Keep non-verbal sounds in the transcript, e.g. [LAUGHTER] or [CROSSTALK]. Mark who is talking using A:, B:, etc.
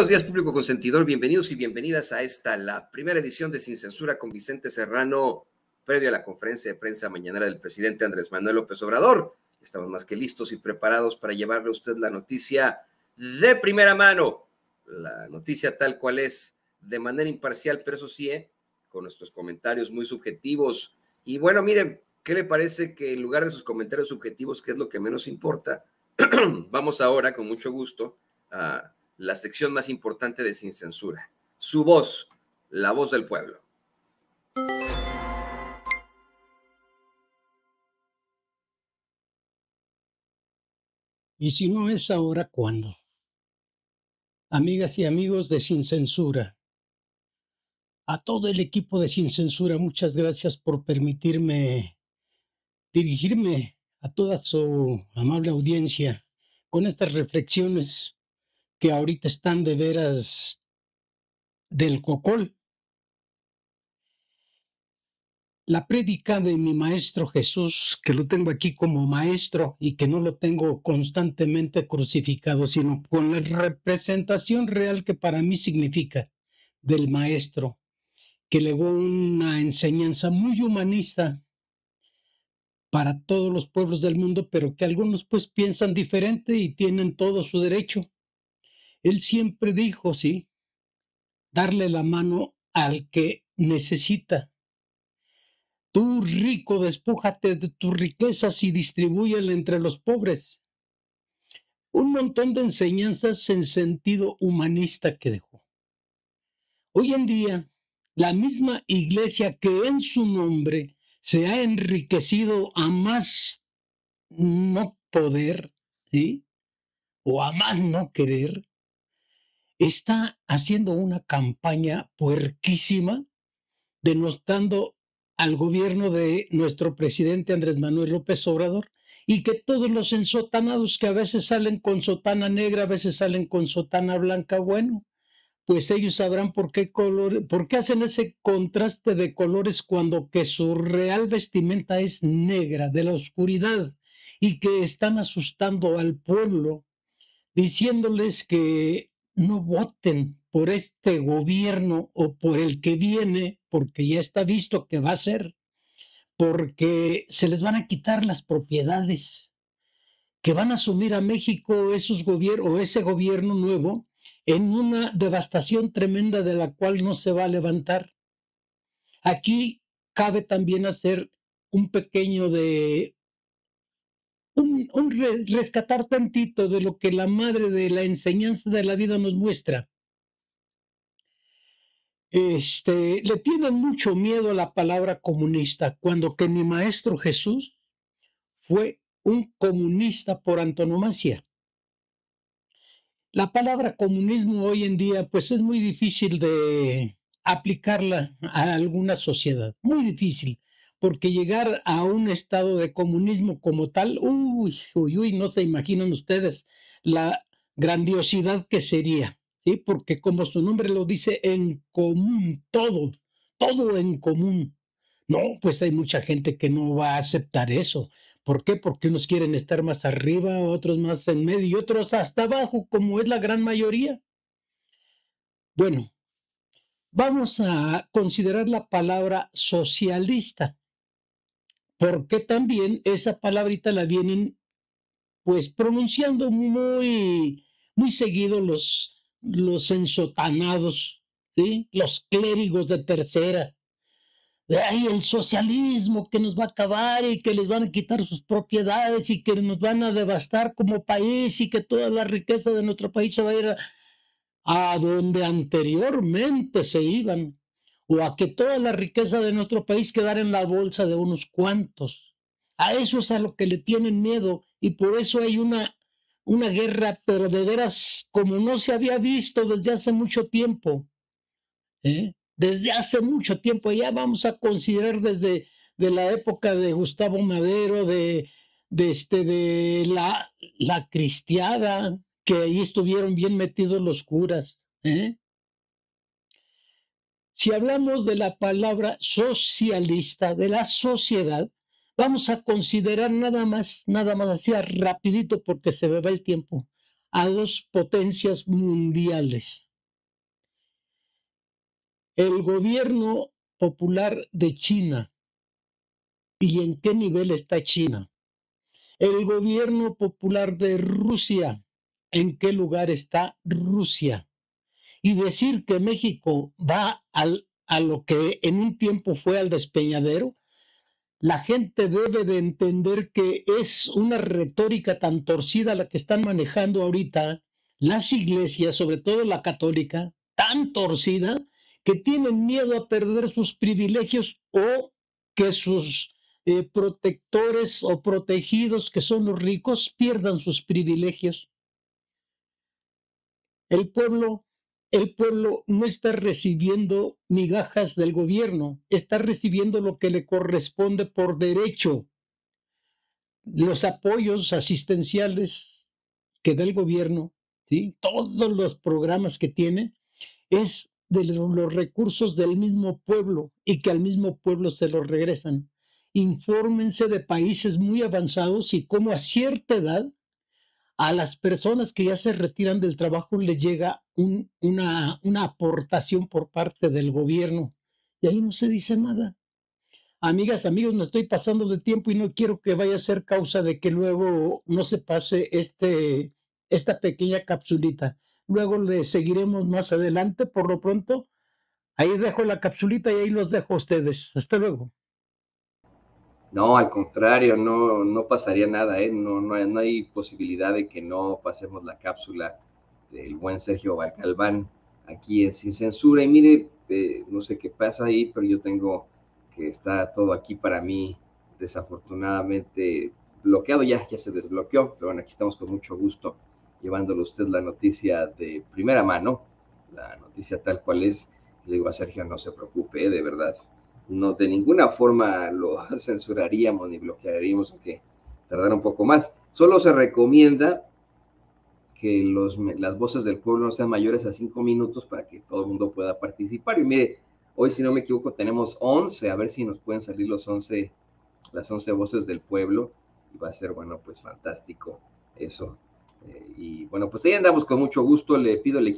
A: buenos días, público consentidor. Bienvenidos y bienvenidas a esta, la primera edición de Sin Censura con Vicente Serrano, previo a la conferencia de prensa mañanera del presidente Andrés Manuel López Obrador. Estamos más que listos y preparados para llevarle a usted la noticia de primera mano, la noticia tal cual es, de manera imparcial, pero eso sí, ¿eh? con nuestros comentarios muy subjetivos. Y bueno, miren, ¿qué le parece que en lugar de sus comentarios subjetivos, que es lo que menos importa, [CLEARS THROAT] vamos ahora, con mucho gusto, a la sección más importante de Sin Censura. Su voz, la voz del pueblo.
B: Y si no es ahora, ¿cuándo? Amigas y amigos de Sin Censura, a todo el equipo de Sin Censura, muchas gracias por permitirme dirigirme a toda su amable audiencia con estas reflexiones que ahorita están de veras del cocol. La prédica de mi maestro Jesús, que lo tengo aquí como maestro y que no lo tengo constantemente crucificado, sino con la representación real que para mí significa del maestro, que legó una enseñanza muy humanista para todos los pueblos del mundo, pero que algunos pues piensan diferente y tienen todo su derecho. Él siempre dijo, sí, darle la mano al que necesita. Tú rico, despójate de tus riquezas y distribúyela entre los pobres. Un montón de enseñanzas en sentido humanista que dejó. Hoy en día, la misma iglesia que en su nombre se ha enriquecido a más no poder, ¿sí? O a más no querer, está haciendo una campaña puerquísima denostando al gobierno de nuestro presidente Andrés Manuel López Obrador y que todos los ensotanados que a veces salen con sotana negra, a veces salen con sotana blanca, bueno, pues ellos sabrán por qué color, por qué hacen ese contraste de colores cuando que su real vestimenta es negra, de la oscuridad, y que están asustando al pueblo, diciéndoles que no voten por este gobierno o por el que viene, porque ya está visto que va a ser, porque se les van a quitar las propiedades, que van a asumir a México esos gobiernos o ese gobierno nuevo en una devastación tremenda de la cual no se va a levantar. Aquí cabe también hacer un pequeño de un, rescatar tantito de lo que la madre de la enseñanza de la vida nos muestra. Este, le tienen mucho miedo a la palabra comunista, cuando que mi maestro Jesús fue un comunista por antonomasia. La palabra comunismo hoy en día, pues es muy difícil de aplicarla a alguna sociedad, muy difícil porque llegar a un estado de comunismo como tal, uy, uy, uy, no se imaginan ustedes la grandiosidad que sería, ¿sí? Porque como su nombre lo dice, en común, todo, todo en común. No, pues hay mucha gente que no va a aceptar eso. ¿Por qué? Porque unos quieren estar más arriba, otros más en medio y otros hasta abajo, como es la gran mayoría. Bueno, vamos a considerar la palabra socialista porque también esa palabrita la vienen pues pronunciando muy, muy seguido los, los ensotanados, ¿sí? los clérigos de tercera. Ay, el socialismo que nos va a acabar y que les van a quitar sus propiedades y que nos van a devastar como país y que toda la riqueza de nuestro país se va a ir a donde anteriormente se iban o a que toda la riqueza de nuestro país quedara en la bolsa de unos cuantos. A eso es a lo que le tienen miedo y por eso hay una, una guerra, pero de veras como no se había visto desde hace mucho tiempo. ¿eh? Desde hace mucho tiempo, ya vamos a considerar desde de la época de Gustavo Madero, de, este, de la, la cristiada, que ahí estuvieron bien metidos los curas. ¿eh? Si hablamos de la palabra socialista, de la sociedad, vamos a considerar nada más, nada más así rapidito porque se me va el tiempo, a dos potencias mundiales. el gobierno popular de China. ¿Y en qué nivel está China? El gobierno popular de Rusia. ¿En qué lugar está Rusia? Y decir que México va al, a lo que en un tiempo fue al despeñadero, la gente debe de entender que es una retórica tan torcida la que están manejando ahorita las iglesias, sobre todo la católica, tan torcida, que tienen miedo a perder sus privilegios o que sus eh, protectores o protegidos, que son los ricos, pierdan sus privilegios. El pueblo, el pueblo no está recibiendo migajas del gobierno, está recibiendo lo que le corresponde por derecho. Los apoyos asistenciales que da el gobierno, ¿sí? todos los programas que tiene, es de los recursos del mismo pueblo y que al mismo pueblo se los regresan. Infórmense de países muy avanzados y cómo a cierta edad a las personas que ya se retiran del trabajo les llega una, una aportación por parte del gobierno. Y ahí no se dice nada. Amigas, amigos, me estoy pasando de tiempo y no quiero que vaya a ser causa de que luego no se pase este, esta pequeña capsulita. Luego le seguiremos más adelante. Por lo pronto, ahí dejo la capsulita y ahí los dejo a ustedes. Hasta luego.
A: No, al contrario, no, no pasaría nada, ¿eh? no, no, no, hay posibilidad de que no pasemos la cápsula del buen Sergio Valcalván aquí en Sin Censura. Y mire, eh, no sé qué pasa ahí, pero yo tengo que está todo aquí para mí desafortunadamente bloqueado, ya, ya se desbloqueó, pero bueno, aquí estamos con mucho gusto llevándole a usted la noticia de primera mano, la noticia tal cual es. Le digo a Sergio, no se preocupe, de verdad. No, de ninguna forma lo [LAUGHS] censuraríamos ni bloquearíamos, aunque tardara un poco más. Solo se recomienda que los, las voces del pueblo no sean mayores a cinco minutos para que todo el mundo pueda participar. Y mire, hoy, si no me equivoco, tenemos 11, a ver si nos pueden salir los 11, las 11 voces del pueblo. Y va a ser, bueno, pues fantástico eso. Eh, y bueno, pues ahí andamos con mucho gusto. Le pido el